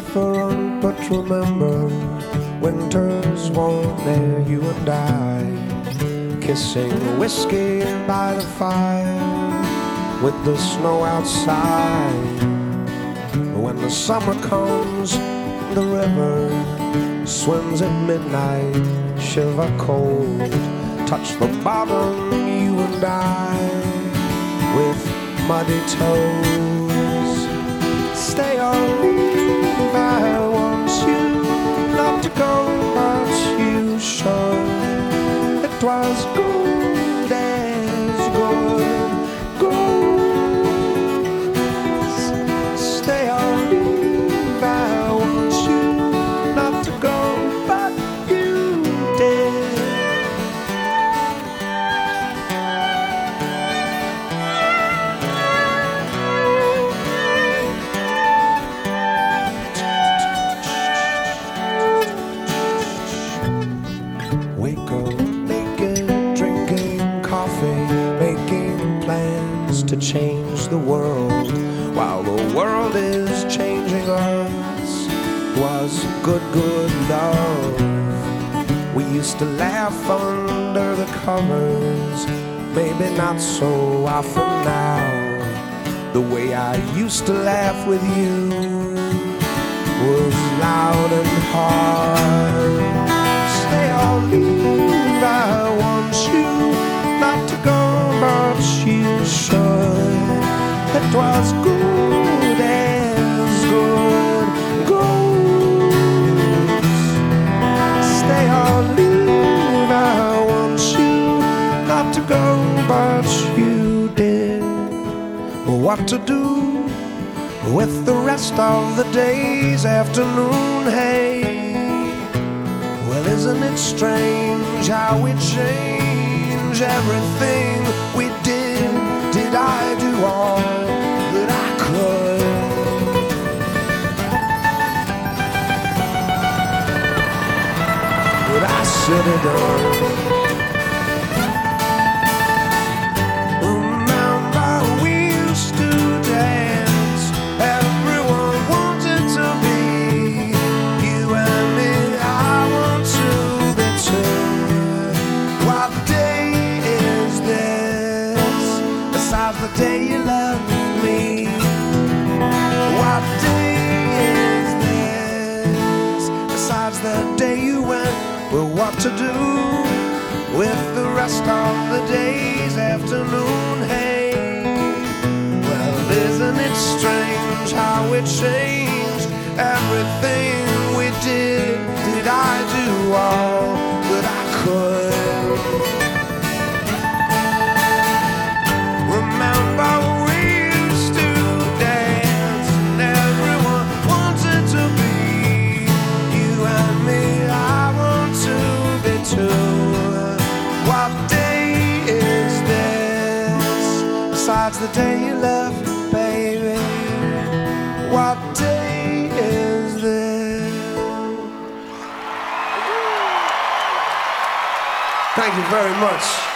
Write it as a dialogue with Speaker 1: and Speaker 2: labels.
Speaker 1: different, but remember, winter's warm there, you and I, kissing whiskey by the fire, with the snow outside. When the summer comes, the river swims at midnight, shiver cold, touch the bottom, you and I, with muddy toes. Stay on to change the world while the world is changing us. Was good, good love. We used to laugh under the covers, maybe not so often now. The way I used to laugh with you was loud and hard. Stay or leave, should. It was good as good goes. Stay or leave, I want you not to go, but you did. What to do? with the rest of the day's afternoon hay. Well, isn't it strange how we change everything we Besides the day you Well, what to do? with the rest of the day's afternoon hay. Well, isn't it strange how it changed everything the day you left, baby. What day is this? Thank you very much.